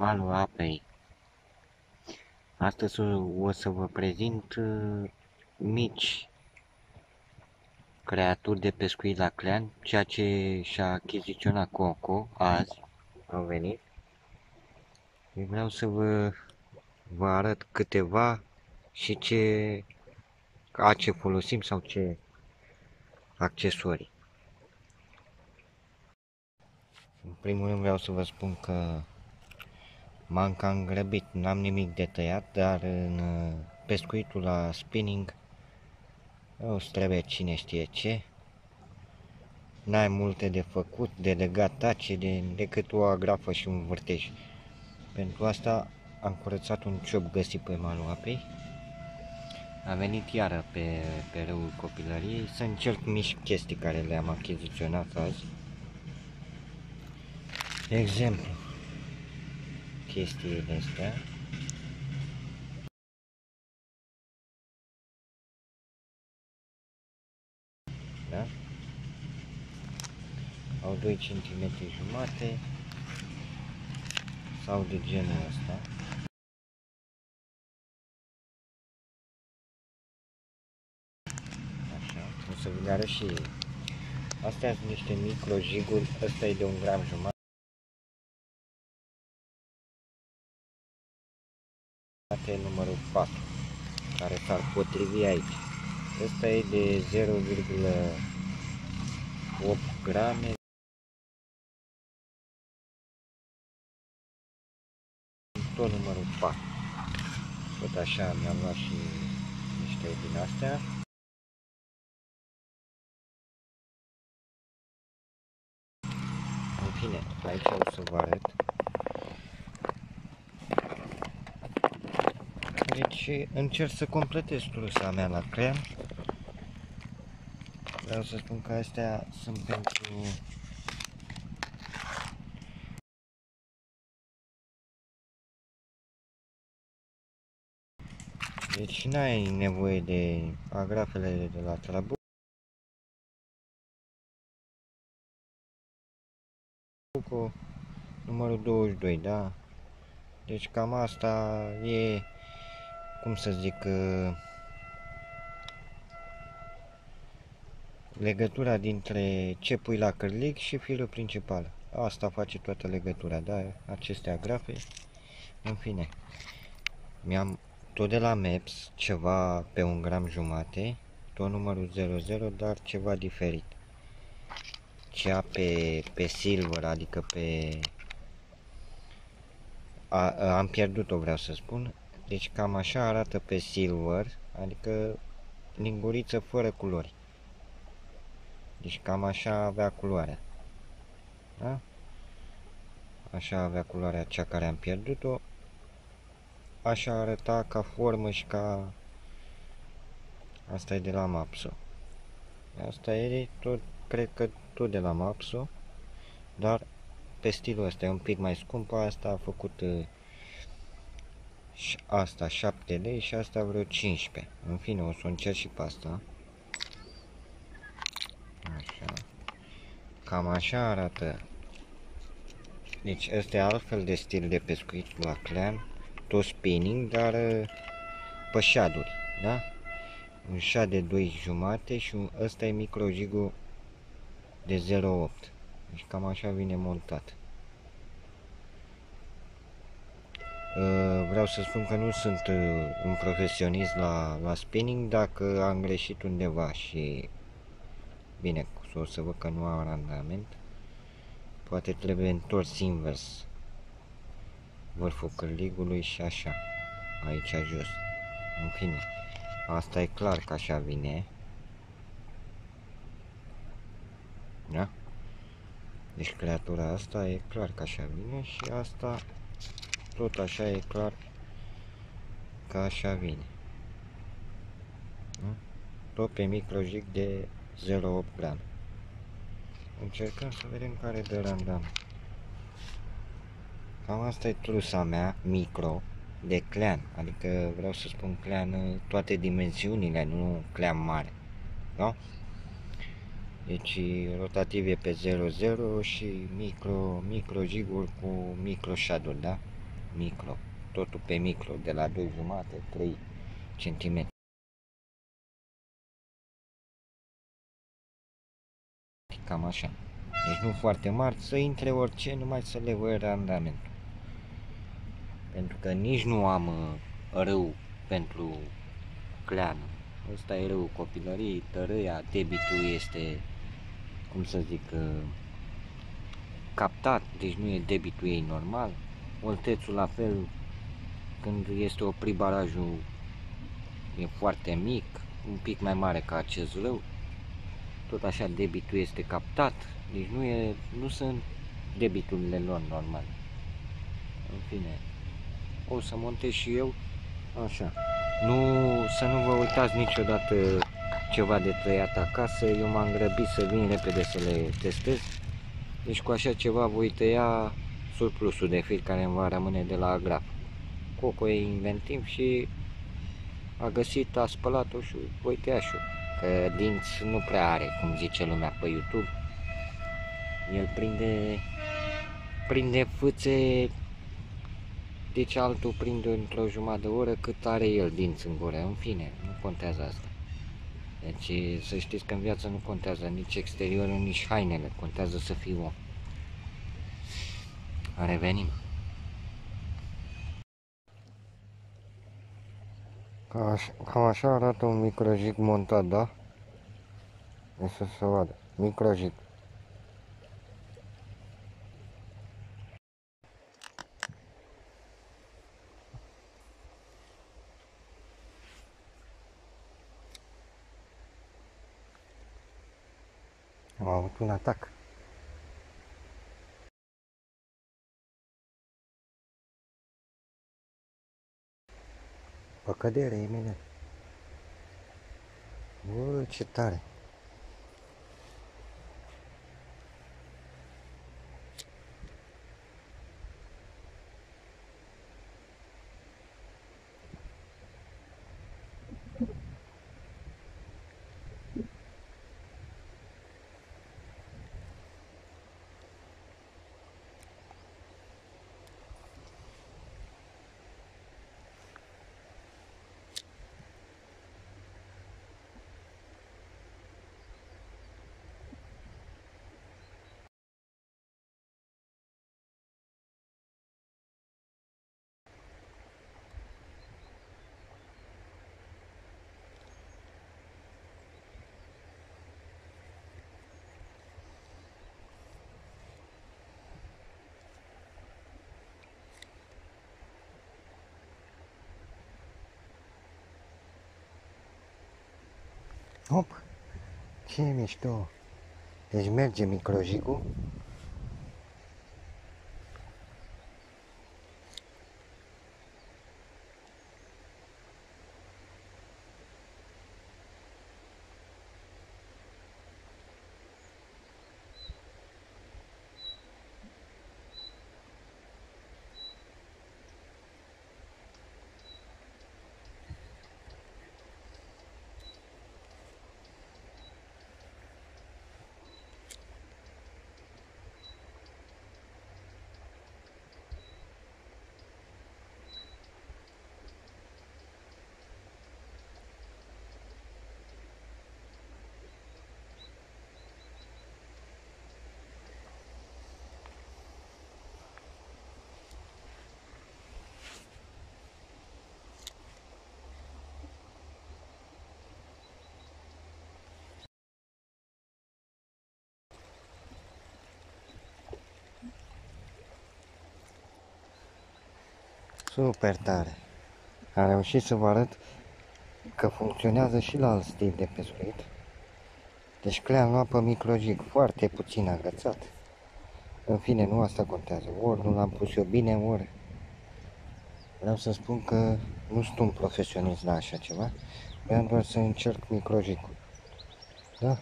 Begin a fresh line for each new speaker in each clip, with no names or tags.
găsit la malul apei. Astăzi o să vă prezint uh, mici creaturi de pescuit la clean, ceea ce și-a achiziționat Coco azi, au venit. Vreau să vă, vă arăt câteva și ce, a ce folosim sau ce accesorii. În primul rând vreau să vă spun că m-am cam grăbit, n-am nimic de tăiat, dar în uh, pescuitul la spinning o să trebuie cine știe ce. N-ai multe de făcut, de legat tace, de, decât o agrafă și un vârtej. Pentru asta am curățat un ciop găsit pe malul apei. Am venit iară pe, pe râul copilăriei să încerc mici chestii care le-am achiziționat azi. De exemplu, chestiile astea. Da? Au 2 cm jumate sau de genul ăsta. Așa, o să vi le și Astea sunt niște microjiguri, ăsta e de un gram jumătate. E numărul 4 care s-ar potrivi aici. Ăsta e de 0,8 grame. Tot numărul 4. Tot așa mi-am luat și niște din astea. În fine, aici o să vă arăt Deci încerc să completez trusa mea la crem. Vreau să spun că astea sunt pentru Deci n-ai nevoie de agrafele de la Trabuco. Numărul 22, da? Deci cam asta e cum să zic, uh, legătura dintre ce pui la cârlig și filul principal. Asta face toată legătura, da? Acestea grafe. În fine, mi-am tot de la MEPS ceva pe un gram jumate, tot numărul 00, dar ceva diferit. Cea pe, pe silver, adică pe... A, am pierdut-o, vreau să spun. Deci cam așa arată pe silver, adică linguriță fără culori. Deci cam așa avea culoarea. Da? Așa avea culoarea cea care am pierdut-o. Așa arăta ca formă și ca... Asta e de la Mapso. Asta e tot, cred că tot de la Mapso. Dar pe stilul ăsta e un pic mai scumpă. Asta a făcut uh, și asta 7 lei și asta vreo 15. În fine, o să încerc și pe asta. Așa. Cam așa arată. Deci este altfel de stil de pescuit la clan. Tot spinning, dar uh, pe șaduri, da? Un șad de 2 jumate și un, ăsta e microjigul de 0,8. Deci cam așa vine montat. Uh, vreau să spun că nu sunt uh, un profesionist la, la spinning dacă am greșit undeva și bine, o să văd că nu am randament. Poate trebuie întors invers vârful cârligului și așa, aici jos. În fine, asta e clar că așa vine. Da? Deci creatura asta e clar că așa vine și asta tot așa e clar că așa vine. Tot pe microjig de 0,8 gram. Încercăm să vedem care de randam. Cam asta e trusa mea, micro, de clean, adică vreau să spun clean toate dimensiunile, nu clean mare. Da? Deci rotativ e pe 0,0 și micro, micro jiguri cu micro shadow, da? Micro. Totul pe micro, de la 2 jumate, 3 cm. Cam așa. Deci nu foarte mari, să intre orice, numai să le văd randamentul. Pentru că nici nu am uh, râu pentru cleană. Ăsta e râul copilăriei, tărâia, debitul este, cum să zic, uh, captat, deci nu e debitul ei normal. Oltețul la fel, când este oprit barajul, e foarte mic, un pic mai mare ca acest râu. Tot așa debitul este captat, deci nu, e, nu sunt debiturile lor normale. În fine, o să montez și eu așa. Nu, să nu vă uitați niciodată ceva de tăiat acasă, eu m-am grăbit să vin repede să le testez. Deci cu așa ceva voi tăia surplusul de fir care îmi va rămâne de la agraf. Coco e inventiv și a găsit, a spălat-o și voi tăia și eu. Că dinți nu prea are, cum zice lumea pe YouTube. El prinde, prinde fâțe deci altul prinde într-o jumătate de oră cât are el dinți în gură. În fine, nu contează asta. Deci să știți că în viață nu contează nici exteriorul, nici hainele. Contează să fii om. Revenim. Ca așa, cam așa arată un microjig montat, da? Deci să se vadă. Microjig. Am avut un atac. Păcădere imediat. Bă, ce tare! Hop! Ce mișto! Deci merge microjigul. Super tare! Am reușit să vă arăt că funcționează și la alt stil de pescuit. Deci clean luat pe microjig, foarte puțin agățat. În fine, nu asta contează. Ori nu l-am pus eu bine, ori... Vreau să spun că nu sunt un profesionist la așa ceva. Vreau doar să încerc microjigul. Da?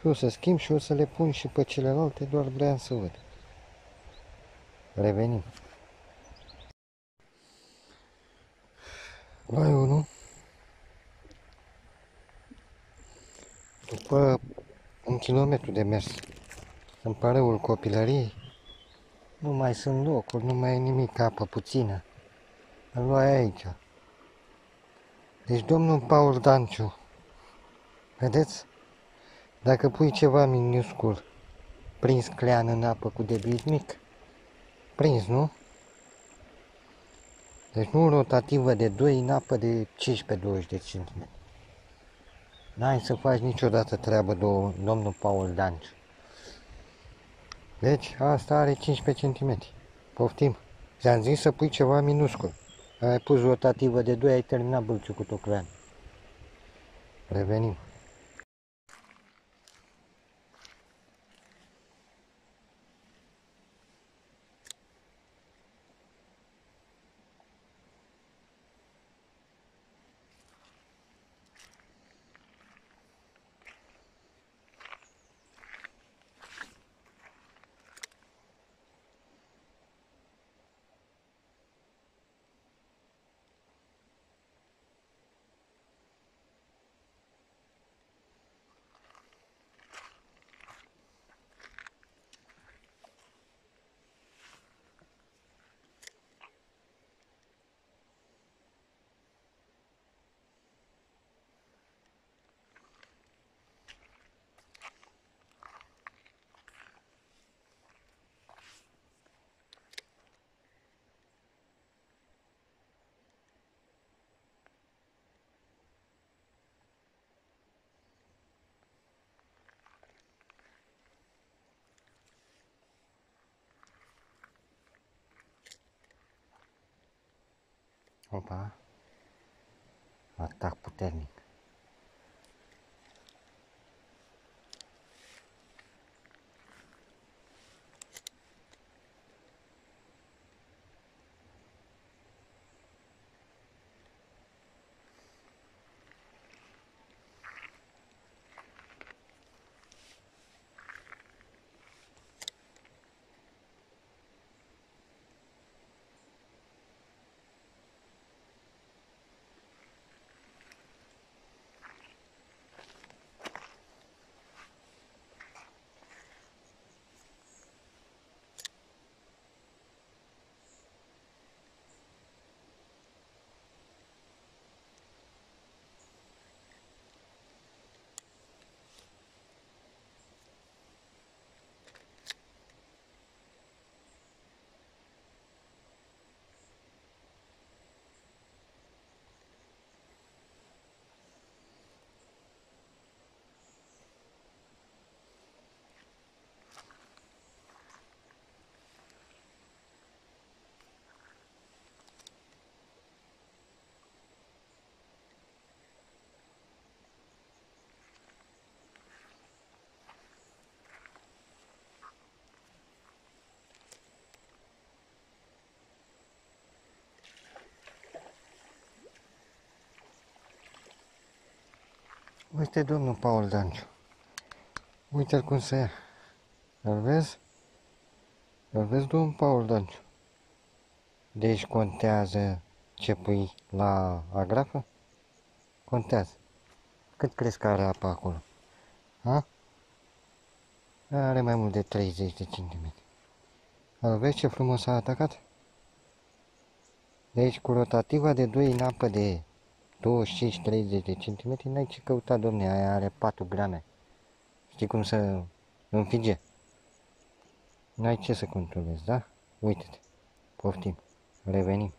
Și o să schimb și o să le pun și pe celelalte, doar vreau să văd. Revenim. Luai unul. După un kilometru de mers în părâul copilăriei. Nu mai sunt locuri, nu mai e nimic, apă puțină. Îl luai aici. Deci domnul Paul Danciu, vedeți? Dacă pui ceva minuscul, prins clean în apă cu debit mic, prins, nu? Deci nu rotativă de 2 în apă de 15-20 de cm. N-ai să faci niciodată treabă, domnul Paul Danciu. Deci asta are 15 cm. Poftim. Ți-am zis să pui ceva minuscul. Ai pus rotativă de 2, ai terminat bâlciul cu toclean. Revenim. apa otak putih nih. Uite domnul Paul Danciu. Uite-l cum se ia. Îl vezi? Îl vezi, domnul Paul Danciu? Deci contează ce pui la agrafă? Contează. Cât crezi că are apa acolo? Ha? Are mai mult de 30 de centimetri. Îl vezi ce frumos a atacat? Deci cu rotativa de 2 în apă de 25-30 de centimetri, n-ai ce căuta, domne, aia are 4 grame. Știi cum să înfige? N-ai ce să controlezi, da? Uite-te, poftim, revenim.